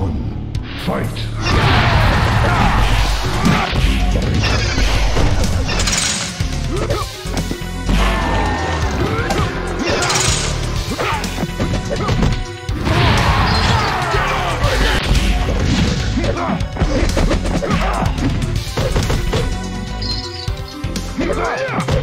one, fight!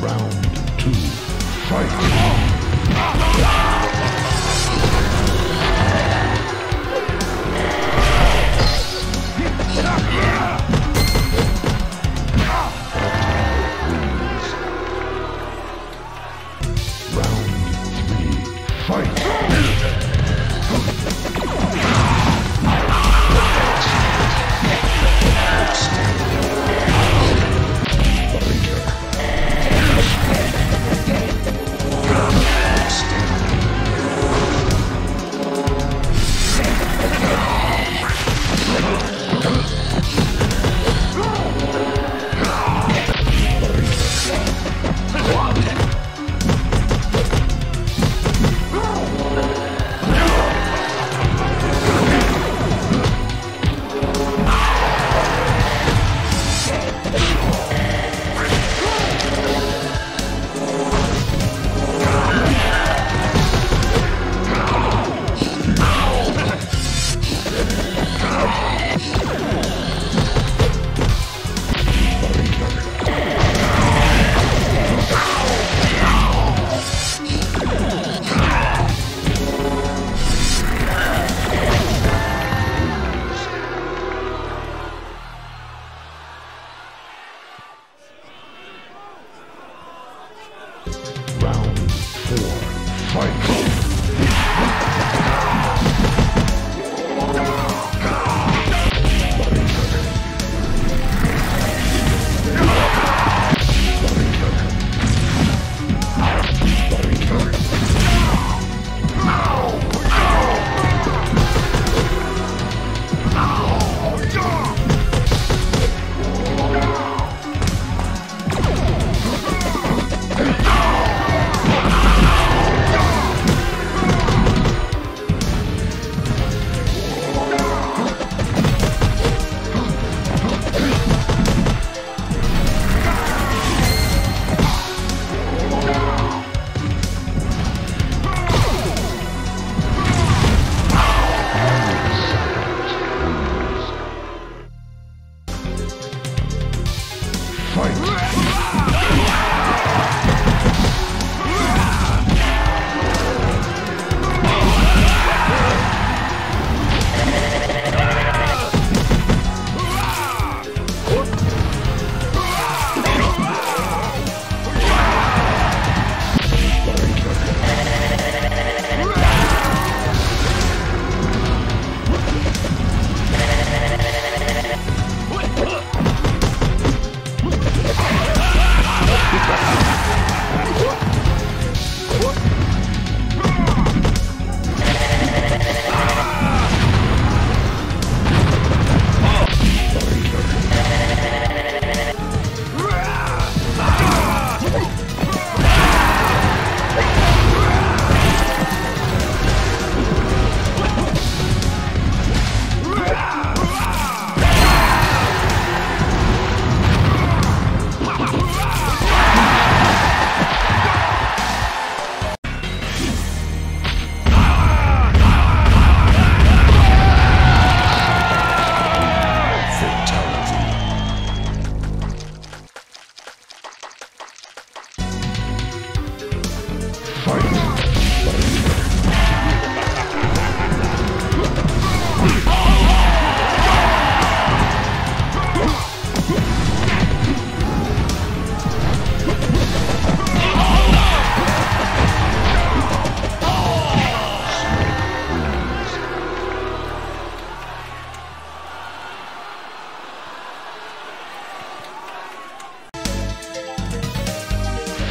Round two, fight!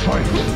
Fight!